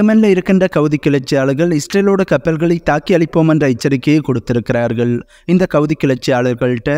யெமனில் இருக்கின்ற கவுதி கிளர்ச்சியாளர்கள் இஸ்ரேலோட கப்பல்களை தாக்கி அளிப்போம் என்ற எச்சரிக்கையை கொடுத்திருக்கிறார்கள். இந்த கவுதி கிளர்ச்சியாளர்கள்ட்ட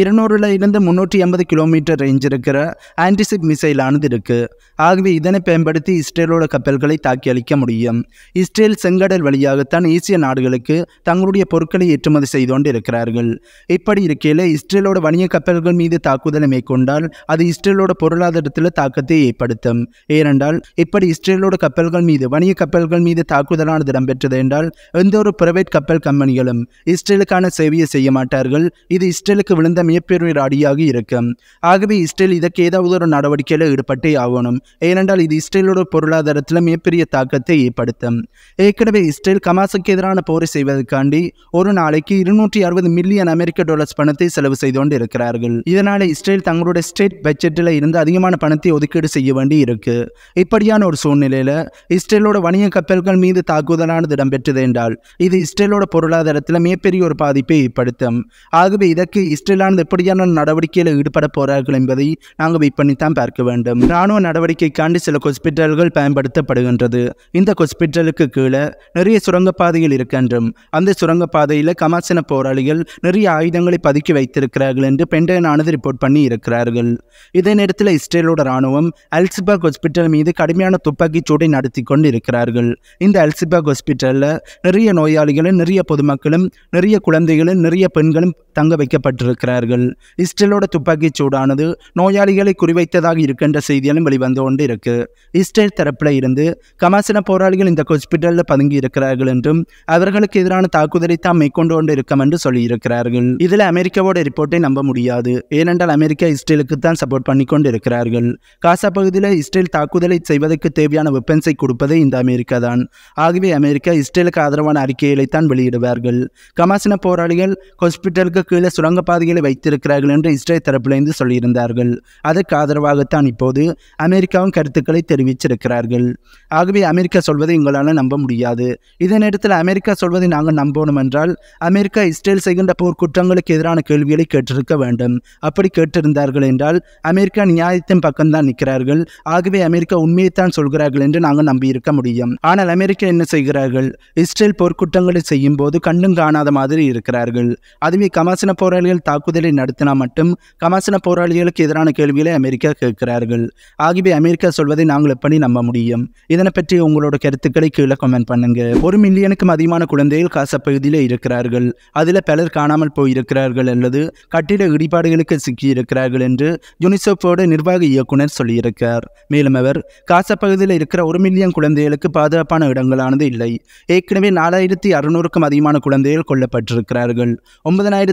இருநூறுல இருந்து முன்னூற்றி எண்பது கிலோமீட்டர் ரேஞ்ச் இருக்கிற ஆன்டிசிப் மிசைலானது இருக்கு. ஆகவே இதனை பயன்படுத்தி இஸ்ரேலோட கப்பல்களை தாக்கி அளிக்க முடியும். இஸ்ரேல் செங்கடல் வழியாகத்தான் ஏசிய நாடுகளுக்கு தங்களுடைய பொருட்களை ஏற்றுமதி செய்து கொண்டு இருக்கிறார்கள். இப்படி இருக்கையில் இஸ்ரேலோட வணிக கப்பல்கள் மீது தாக்குதலை மேற்கொண்டால் அது இஸ்ரேலோட பொருளாதாரத்தில் தாக்கத்தை ஏற்படுத்தும். ஏனென்றால் இப்படி இஸ்ரேலோட கப்பல்கள் மீது வணிக கப்பல்கள் மீது தாக்குதலானது இடம்பெற்றது என்றால் எந்த ஒரு பிரைவேட் கப்பல் கம்பெனிகளும் இஸ்ரேலுக்கான சேவையை செய்ய மாட்டார்கள். இது இஸ்ரேலுக்கு விழுந்த மிகப்பெரும் அடியாக இருக்கும். ஆகவே இஸ்ரேல் இதற்கு ஏதாவது ஒரு நடவடிக்கையில் ஈடுபட்டே ஆகணும். ஏனென்றால் இது இஸ்ரேலோட பொருளாதாரத்தில் மிகப்பெரிய தாக்கத்தை ஏற்படுத்தும். ஏற்கனவே இஸ்ரேல் கமாசுக்கு எதிரான போரை செய்வதற்காண்டி ஒரு நாளைக்கு இருநூற்றி அறுபது மில்லியன் அமெரிக்க டாலர்ஸ் பணத்தை செலவு செய்து கொண்டு இருக்கிறார்கள். இதனால் இஸ்ரேல் தங்களுடைய ஸ்டேட் பட்ஜெட்டில் இருந்து அதிகமான பணத்தை ஒதுக்கீடு செய்ய வேண்டி இருக்கு இப்படியான ஒரு சூழ்நிலையில் இஸ்ரேலோட இஸ்ரேலோட வணிக கப்பல்கள் மீது தாக்குதலானது இடம்பெற்றது என்றால் இது இஸ்ரேலோட பொருளாதாரத்தில் மிகப்பெரிய ஒரு பாதிப்பை ஏற்படுத்தும். ஆகவே இதற்கு இஸ்ரேலானது எப்படியான நடவடிக்கையில் ஈடுபட போகிறார்கள் என்பதை நாங்கள் இப்பண்ணித்தான் பார்க்க வேண்டும். இராணுவ நடவடிக்கைக்காண்டி சில ஹாஸ்பிட்டல்கள் பயன்படுத்தப்படுகின்றது. இந்த ஹாஸ்பிட்டலுக்கு கீழே நிறைய சுரங்கப்பாதைகள் இருக்கின்றும். அந்த சுரங்கப்பாதையில் கமாசின போராளிகள் நிறைய ஆயுதங்களை பதுக்கி வைத்திருக்கிறார்கள் என்று பென்டகனானது ரிப்போர்ட் பண்ணி இருக்கிறார்கள். இதே நேரத்தில் இஸ்ரேலோட இராணுவம் அல்சிபர்க் ஹாஸ்பிட்டல் மீது கடுமையான துப்பாக்கிச்சூடை நடத்தி கொண்டு இருக்கிறார்கள். இந்த அல்சிபாக் ஹாஸ்பிட்டலில் நிறைய நோயாளிகளும் நிறைய பொதுமக்களும் நிறைய குழந்தைகளும் நிறைய பெண்களும் தங்க வைக்கப்பட்டிருக்கிறார்கள். இஸ்ரேலோட துப்பாக்கிச் சூடானது நோயாளிகளை குறிவைத்ததாக இருக்கின்ற செய்திகளும் வெளிவந்து கொண்டு இருக்கு இஸ்ரேல் தரப்பில் இருந்து கமாசின போராளிகள் இந்த ஹாஸ்பிட்டலில் பதுங்கி இருக்கிறார்கள் என்றும் அவர்களுக்கு எதிரான தாக்குதலை தாம் மேற்கொண்டு கொண்டு இருக்கும் என்று சொல்லியிருக்கிறார்கள். இதில் அமெரிக்காவோட ரிப்போர்ட்டை நம்ப முடியாது. ஏனென்றால் அமெரிக்கா இஸ்ரேலுக்கு தான் சப்போர்ட் பண்ணி கொண்டு இருக்கிறார்கள் காசா பகுதியில் இஸ்ரேல் தாக்குதலை செய்வதற்கு தேவையான வெப்பன்ஸை கொடுப்பது இந்த அமெரிக்கா தான். ஆகவே அமெரிக்கா இஸ்ரேலுக்கு ஆதரவான அறிக்கைகளை தான் வெளியிடுவார்கள். கமாசின போராளிகள் ஹாஸ்பிட்டலுக்கு கீழே சுரங்கப்பாதைகளை வைத்திருக்கிறார்கள் என்று இஸ்ரேல் தரப்பிலிருந்து சொல்லியிருந்தார்கள். அதற்கு ஆதரவாகத்தான் இப்போது அமெரிக்காவும் கருத்துக்களை தெரிவிச்சிருக்கிறார்கள் ஆகவே அமெரிக்கா சொல்வதை எங்களால் நம்ப முடியாது. இதே நேரத்தில் அமெரிக்கா சொல்வதை நாங்கள் நம்பணும் என்றால் அமெரிக்கா இஸ்ரேல் செய்கின்ற போர்க்குற்றங்களுக்கு எதிரான கேள்விகளை கேட்டிருக்க வேண்டும். அப்படி கேட்டிருந்தார்கள் என்றால் அமெரிக்கா நியாயத்தின் பக்கம்தான் நிற்கிறார்கள். ஆகவே அமெரிக்கா உண்மையைத்தான் சொல்கிறார்கள் என்று நாங்கள் நம்பியிருக்க முடியும். ஆனால் அமெரிக்கா என்ன செய்கிறார்கள்? இஸ்ரேல் போர்க்குற்றங்களை செய்யும் போது கண்ணும் காணாத மாதிரி இருக்கிறார்கள். அதுவே ஹமாசின போராளிகள் தாக்குதலை நடத்தினா மட்டும் ஹமாசின போராளிகளுக்கு எதிரான கேள்விகளை அமெரிக்கா கேட்கிறார்கள். ஆகியவை அமெரிக்கா சொல்வதை நாங்கள் எப்படி நம்ப முடியும்? இதனை பற்றி உங்களோட கருத்துக்களை கீழே கமெண்ட் பண்ணுங்க. ஒரு மில்லியனுக்கும் அதிகமான குழந்தைகள் காச பகுதியில் இருக்கிறார்கள். அதில் பலர் காணாமல் போயிருக்கிறார்கள் அல்லது கட்டிட இடிபாடுகளுக்கு சிக்கியிருக்கிறார்கள் என்று யுனிசெஃபோட நிர்வாக இயக்குனர் சொல்லியிருக்கார். மேலும் அவர் காச பகுதியில் இருக்கிற ஒரு மில்லியன் குழந்தைகளுக்கு பாதுகாப்பான இடங்களானது இல்லை. ஏற்கனவே நாலாயிரத்தி அறுநூறுக்கும் அதிகமான குழந்தைகள் கொல்லப்பட்டிருக்கிறார்கள்.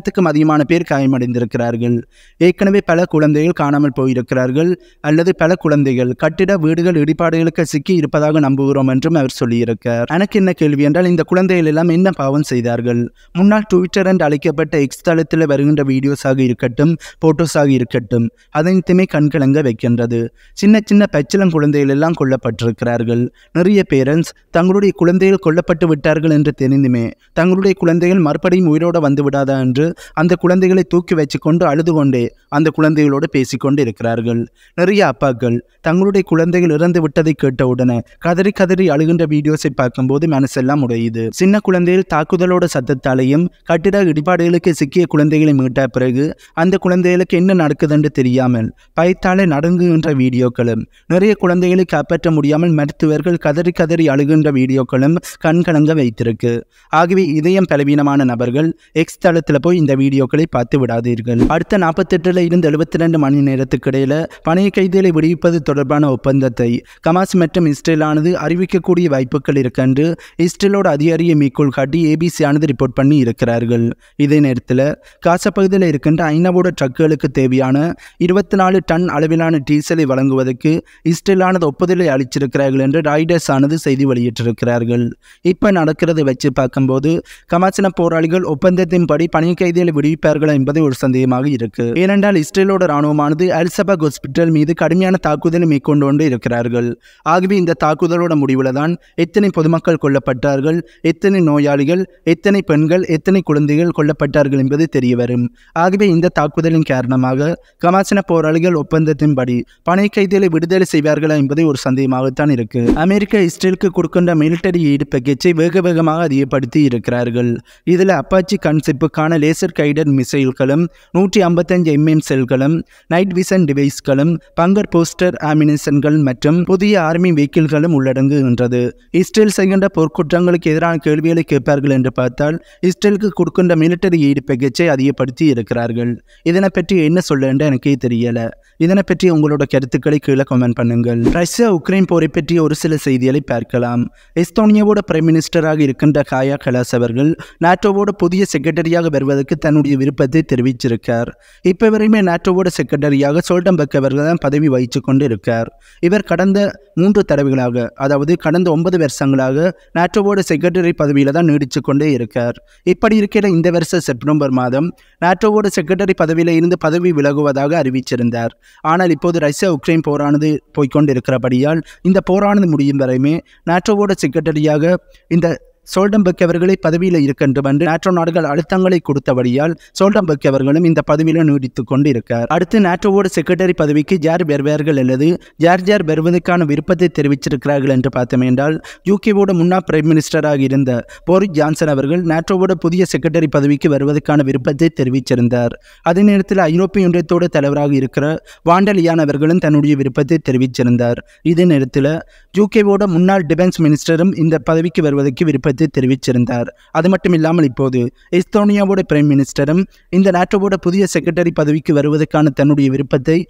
ஆயிரத்துக்கும் அதிகமான பேர் காயமடைந்திருக்கிறார்கள். ஏற்கனவே பல குழந்தைகள் காணாமல் போயிருக்கிறார்கள். அல்லது பல குழந்தைகள் கட்டிட வீடுகள் இடிபாடுகளுக்கு சிக்கி இருப்பதாக நம்புகிறோம் என்றும் அவர் சொல்லியிருக்கார் எனக்கு என்ன கேள்வி என்றால் இந்த குழந்தைகள் எல்லாம் என்ன பாவம் செய்தார்கள்? முன்னாள் ட்விட்டர் என்று அழைக்கப்பட்ட எக்ஸ் தளத்தில் வருகின்ற வீடியோஸாக இருக்கட்டும் போட்டோஸாக இருக்கட்டும் அதனைத்துமே கண்கலங்க வைக்கின்றது. சின்ன சின்ன பச்சிளம் குழந்தைகள் எல்லாம் கொல்லப்பட்டிருக்கிறார்கள். நிறைய பேரண்ட்ஸ் தங்களுடைய குழந்தைகள் கொல்லப்பட்டு விட்டார்கள் என்று தெரிந்துமே தங்களுடைய குழந்தைகள் மறுபடியும் உயிரோடு வந்து விடாதா என்று அந்த குழந்தைகளை தூக்கி வச்சுக்கொண்டு அழுது கொண்டே அந்த குழந்தைகளோடு பேசிக்கொண்டு இருக்கிறார்கள் நிறைய அப்பாக்கள் தங்களுடைய குழந்தைகள் இறந்து விட்டதை கேட்ட உடனே கதறி கதறி அழுகின்ற வீடியோஸை பார்க்கும்போது மனசெல்லாம் உடையுது. சின்ன குழந்தைகள் தாக்குதலோட சத்தத்தாலையும் கட்டிட இடிபாடுகளுக்கு சிக்கிய குழந்தைகளை மீட்ட பிறகு அந்த குழந்தைகளுக்கு என்ன நடக்குதுன்னு தெரியாமல் பயத்தாலே நடுங்குகின்ற வீடியோக்களும் நிறைய குழந்தைகளை காப்பாற்ற முடியாமல் மருத்துவர்கள் கதறி கதறி அழுகின்ற வீடியோக்களும் கண்கலங்க வைத்திருக்கு. ஆகவே இதயம் பலவீனமான நபர்கள் எக்ஸ் தளத்தில் போய் இந்த வீடியோக்களை பார்த்து விடாதீர்கள். அடுத்த நாற்பத்தெட்டுல இருந்து எழுபத்தி ரெண்டு மணி நேரத்துக்கு இடையில பணைய கைதிகளை விடுவிப்பது தொடர்பான ஒப்பந்தத்தை கமாஸ் மற்றும் இஸ்ரேலானது அறிவிக்கக்கூடிய வாய்ப்புகள் இருக்கென்று இஸ்ரேலோட அதிகாரியை மீக்குள் காட்டி ஏபிசி ஆனது ரிப்போர்ட் பண்ணி இருக்கிறார்கள். இதே நேரத்தில் காசா பகுதியில் இருக்கின்ற ஐநாவோட ட்ரக்குகளுக்கு தேவையான இருபத்தி நாலு டன் அளவிலான டீசலை வழங்குவதற்கு இஸ்ரேலானது ஒப்புதலை அளிச்சிருக்கிறார்கள் என்று ராய்டர்ஸ் ஆனது செய்தி வெளியிட்டிருக்கிறார்கள். இப்போ நடக்கிறதை வச்சு பார்க்கும்போது கமாசின போராளிகள் ஒப்பந்தத்தின்படி பணி கைது கைதிகளை விடுவிப்பார்களா என்பது ஒரு சந்தேகமாக இருக்கு. ஏனென்றால் இஸ்ரேலோட ராணுவமானது அல்சபாக் ஹாஸ்பிட்டல் மீது கடுமையான தாக்குதலை மேற்கொண்டு கொண்டு இருக்கிறார்கள். ஆகவே இந்த தாக்குதலோட முடிவில் தான் எத்தனை பொதுமக்கள் கொல்லப்பட்டார்கள் எத்தனை நோயாளிகள் எத்தனை பெண்கள் எத்தனை குழந்தைகள் கொல்லப்பட்டார்கள் என்பது தெரியவரும். ஆகவே இந்த தாக்குதலின் காரணமாக கமாசன போராளிகள் ஒப்பந்தத்தின்படி பனை கைதிகளை விடுதலை செய்வார்களா என்பது ஒரு சந்தேகமாகத்தான் இருக்கு. அமெரிக்கா இஸ்ரேலுக்கு கொடுக்கின்ற மிலிட்டரி ஈடு பேக்கேஜை வேக வேகமாக அதிகப்படுத்தி இருக்கிறார்கள். இதில் அப்பாச்சி கன்செப்டுக்கான லேசர் லேசர் கைடட் மிசைல்களும் நூற்றி ஐம்பத்தஞ்சு எம்எம் செல்களும் நைட் விசன் டிவைஸ்களும் பங்கர் போஸ்டர் ஆமினேஷன்கள் மற்றும் புதிய ஆர்மி வெஹிக்கிள்களும் உள்ளடங்குகின்றது. இஸ்ரேல் செய்கின்ற போர்க்குற்றங்களுக்கு எதிரான கேள்விகளை கேட்பார்கள் என்று பார்த்தால் இஸ்ரேலுக்கு கொடுக்கின்ற மிலிட்டரி ஈடு பேக்கேஜை அதிகப்படுத்தி இருக்கிறார்கள். இதனை பற்றி என்ன சொல்ல என்று எனக்கே தெரியல. இதனை பற்றி உங்களோட கருத்துக்களை கீழே கமெண்ட் பண்ணுங்கள். ரஷ்யா உக்ரைன் போரை பற்றி ஒரு சில செய்திகளை பார்க்கலாம். எஸ்தோனியாவோட பிரைம் மினிஸ்டராக இருக்கின்ற காயா கலாஸ் அவர்கள் நாட்டோவோட புதிய செக்ரட்டரியாக வருவதற்கு தன்னுடைய விருப்பத்தை தெரிவிச்சிருக்கார். இப்போ வரையுமே நேட்டோவோட செக்ரட்டரியாக சோல்டம்பக் அவர்கள் தான் பதவி வகித்து கொண்டு இருக்கார் இவர் கடந்த மூன்று தடவைகளாக அதாவது கடந்த ஒன்பது வருஷங்களாக நேட்டோவோட செக்ரட்டரி பதவியில் தான் நீடித்து கொண்டே இருக்கார். இப்படி இருக்கிற இந்த வருஷ செப்டம்பர் மாதம் நேட்டோவோட செக்ரட்டரி பதவியில் இருந்து பதவி விலகுவதாக அறிவிச்சிருந்தார் ஆனால் இப்போது ரஷ்யா உக்ரைன் போரானது போய்கொண்டிருக்கிறபடியால் இந்த போரானது முடியும் வரையுமே நேட்டோவோட செக்ரட்டரியாக இந்த சோல்டம்பக் அவர்களை பதவியில் இருக்கின்றோம் என்று நேட்டோ நாடுகள் அழுத்தங்களை கொடுத்தபடியால் சோல்டம்பக் அவர்களும் இந்த பதவியில் நீடித்துக் கொண்டிருக்கார். அடுத்து நேட்டோவோட செக்ரட்டரி பதவிக்கு யார் பெறுவார்கள் அல்லது யார் யார் பெறுவதற்கான விருப்பத்தை தெரிவிச்சிருக்கிறார்கள் என்று பார்த்தோம் என்றால் யூகேவோட முன்னாள் பிரைம் மினிஸ்டராக இருந்த போரிஸ் ஜான்சன் அவர்கள் நேட்டோவோட புதிய செக்ரட்டரி பதவிக்கு வருவதற்கான விருப்பத்தை தெரிவிச்சிருந்தார். அதே நேரத்தில் ஐரோப்பிய ஒன்றியத்தோட தலைவராக இருக்கிற வாண்டலியான் அவர்களும் தன்னுடைய விருப்பத்தை தெரிவிச்சிருந்தார். இதே நேரத்தில் யூகேவோட முன்னாள் டிஃபென்ஸ் மினிஸ்டரும் இந்த பதவிக்கு வருவதற்கு விருப்பத்தை தெரிவிச்சிருந்தார். அது மட்டுமில்லாமல் இப்போது எஸ்தோனியாவோட பிரைம் மினிஸ்டரும் இந்த நாட்டோவோட புதிய செக்ரட்டரி பதவிக்கு வருவதற்கான தன்னுடைய விருப்பத்தை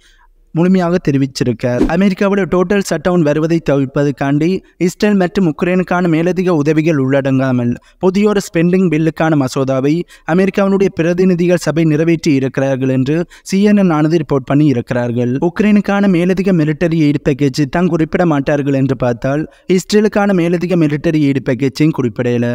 முழுமையாக தெரிவிச்சிருக்கார். அமெரிக்காவோட டோட்டல் சட்டவுன் வருவதை தவிர்ப்பதற்காண்டி இஸ்ரேல் மற்றும் உக்ரைனுக்கான மேலதிக உதவிகள் உள்ளடங்காமல் புதியொரு ஸ்பெண்டிங் பில்லுக்கான மசோதாவை அமெரிக்காவினுடைய பிரதிநிதிகள் சபை நிறைவேற்றி இருக்கிறார்கள் என்று சிஎன்என் ஆனது ரிப்போர்ட் பண்ணி இருக்கிறார்கள். உக்ரைனுக்கான மேலதிக மிலிட்டரி எய்டு பேக்கேஜ் தான் குறிப்பிட மாட்டார்கள் என்று பார்த்தால் இஸ்ரேலுக்கான மேலதிக மிலிட்டரி எய்டு பேக்கேஜையும் குறிப்பிடல.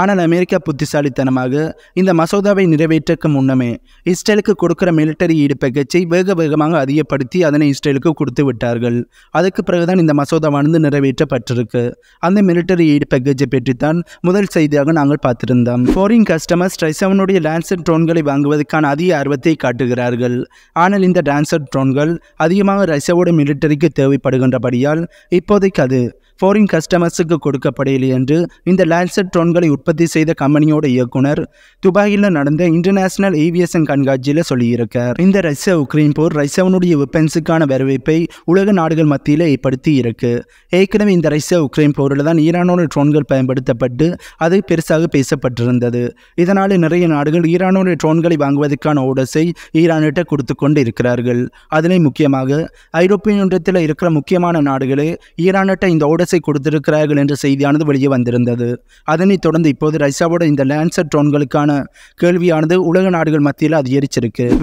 ஆனால் அமெரிக்கா புத்திசாலித்தனமாக இந்த மசோதாவை நிறைவேற்றக்கு முன்னமே இஸ்ரேலுக்கு கொடுக்கிற மிலிட்டரி ஈடு பேக்கேஜை வேக வேகமாக அதிகப்படுத்தி அதனை இஸ்ரேலுக்கு கொடுத்து விட்டார்கள். அதுக்கு பிறகுதான் இந்த மசோதாவானது நிறைவேற்றப்பட்டிருக்கு. அந்த மிலிட்டரி எய்டு பேக்கேஜை பற்றித்தான் முதல் செய்தியாக நாங்கள் பார்த்திருந்தோம். ஃபாரின் கஸ்டமர்ஸ் ட்ரைசவனுடைய டான்சர் ட்ரோன்களை வாங்குவதற்கான அதிக ஆர்வத்தை காட்டுகிறார்கள். ஆனால் இந்த டான்சர் ட்ரோன்கள் அதிகமாக ரஷ்யாவோட மிலிட்டரிக்கு தேவைப்படுகின்றபடியால் இப்போதைக்கு அது ஃபாரின் கஸ்டமர்ஸுக்கு கொடுக்கப்படையில்லை என்று இந்த லான்சர் ட்ரோன்களை உற்பத்தி செய்த கம்பெனியோட இயக்குனர் துபாயில் நடந்த இன்டர்நேஷனல் ஏவியேஷன் கண்காட்சியில் சொல்லியிருக்கார். இந்த ரஷ்யா உக்ரைன் போர் ரஷ்யாவினுடைய வெப்பன்ஸுக்கான வரவேற்பை உலக நாடுகள் மத்தியில் ஏற்படுத்தி இருக்கு. ஏற்கனவே இந்த ரஷ்யா உக்ரைன் போரில் தான் ஈரானோட ட்ரோன்கள் பயன்படுத்தப்பட்டு அது பெருசாக பேசப்பட்டிருந்தது. இதனால் நிறைய நாடுகள் ஈரானோட ட்ரோன்களை வாங்குவதற்கான ஓடஸை ஈரானிட்ட கொடுத்து கொண்டு இருக்கிறார்கள். அதிலே முக்கியமாக ஐரோப்பிய ஒன்றியத்தில் இருக்கிற முக்கியமான நாடுகளே ஈரானிட்ட இந்த ஓடஸை கொடுத்திருக்கிறார்கள் என்ற செய்தியானது வெளியே வந்திருந்தது. அதனைத் தொடர்ந்து இப்போது ரஷ்யாவோட இந்த லான்சர் ட்ரோன்களுக்கான கேள்வியானது உலக நாடுகள் மத்தியில் அதிகரிச்சிருக்கு.